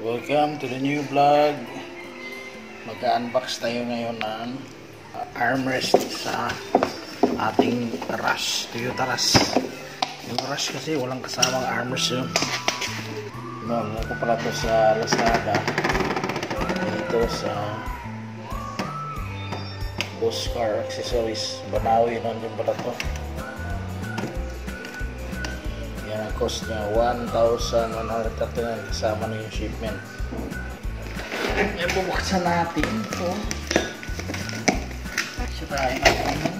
Welcome to the new vlog. Mag-unbox tayo ngayon ng uh, armrest sa ating Rush, Toyota Rush. Yung Rush kasi walang kasamang armrest yun. No, ko pala to sa Lazada. Ito sa Oscar Accessories. Banawi nandun pala to. Cost niya, 1,139 kasama na yung shipment. Yan, bubuksan natin ito. Sirain natin. natin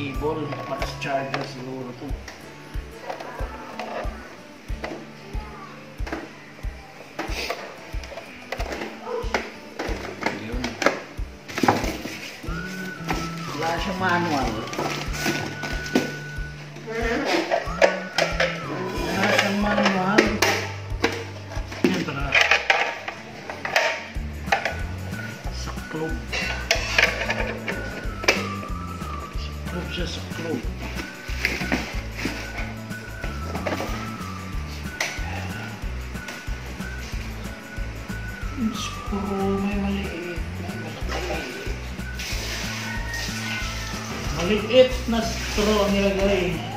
cable para sa charger siguro to. Yun. Wala siyang manual. Screw may maliit. May maliit. Maliit na straw nilagay.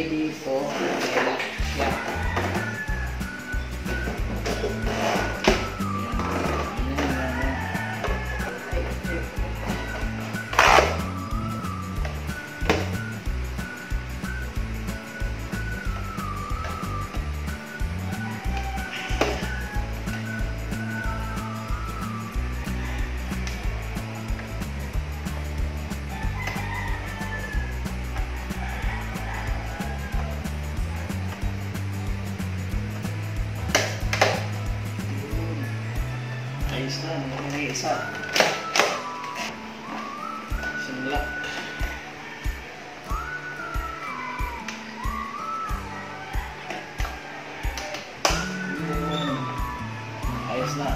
eighty for isa, may isa. Sinlock. Yun. Ayos na.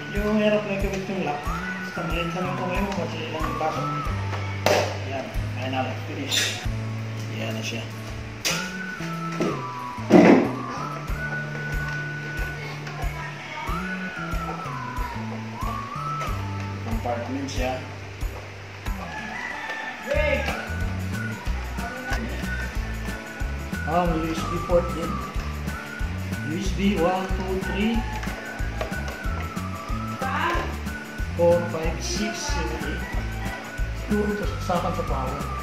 Medyo mahirap na gawin yung lock. Basta maliit lang yung kamay mo kasi ilang yung baso. Yan. Kaya na lang. Finish. Yan na siya. Compartment siya. Ah, may USB port din. USB 1, 2, 3, 4, 5, 6, 7, 8. Siguro ito sasakan sa power.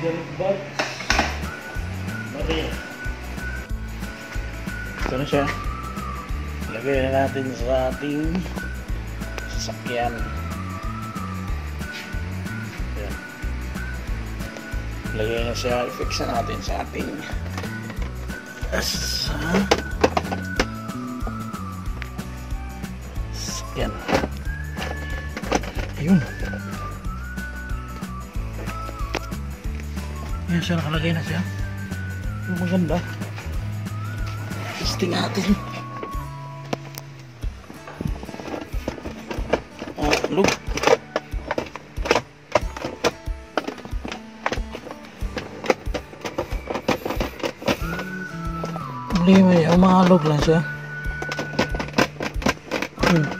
Butts. Barya. Ito na siya. Lagay na natin sa ating sasakyan. Ayan. Lagay na siya. I-fix na natin sa ating sa sasakyan. Ayun. Ayan siya. Nakalagay na siya. Ang maganda. Testing natin. Oh, look. Hindi may umahalog lang siya. Hmm.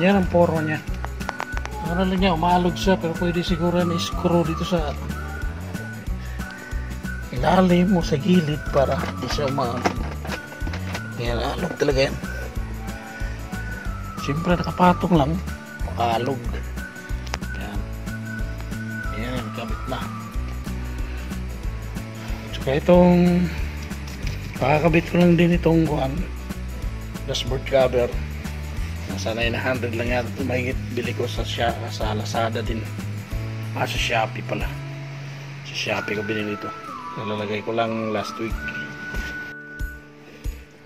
Yan ang poro niya. Ano lang niya, umalog siya pero pwede siguro na screw dito sa ilalim mo sa gilid para hindi siya umalog. Yan, alog talaga yan. Siyempre nakapatong lang, makalog. Yan. Yan, kabit na. Tsaka itong pakakabit ko lang din itong kuhan dashboard cover nasa 900 lang yata ito mahigit bili ko sa, sa Lazada din. Ah sa Shopee pala. Sa Shopee ko binili ito nalalagay ko lang last week.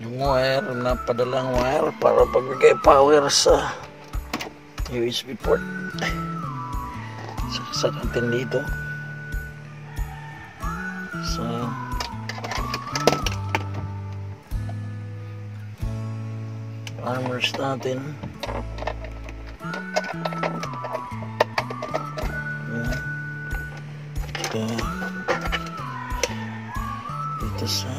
Yung wire na padalang wire para pagbigay power sa USB port. Saksak natin dito. Sa armors natin. Tsaka dito sa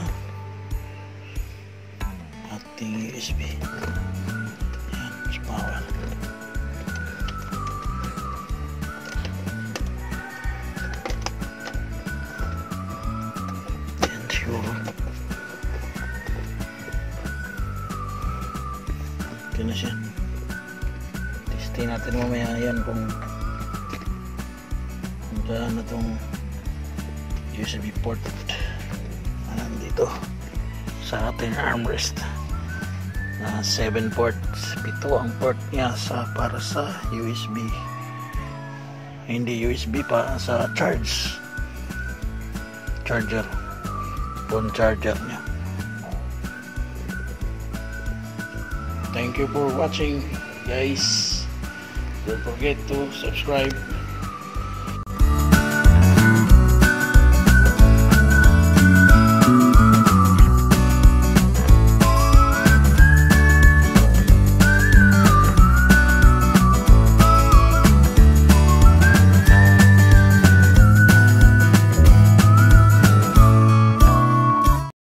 ating USB okay na siya. Testing natin mamaya yan kung kung saan na itong USB port. Na nandito. Sa ating armrest. Na 7 ports. Pito ang port niya sa para sa USB hindi USB pa sa charge. Charger. Phone charger niya thank you for watching guys. Don't forget to subscribe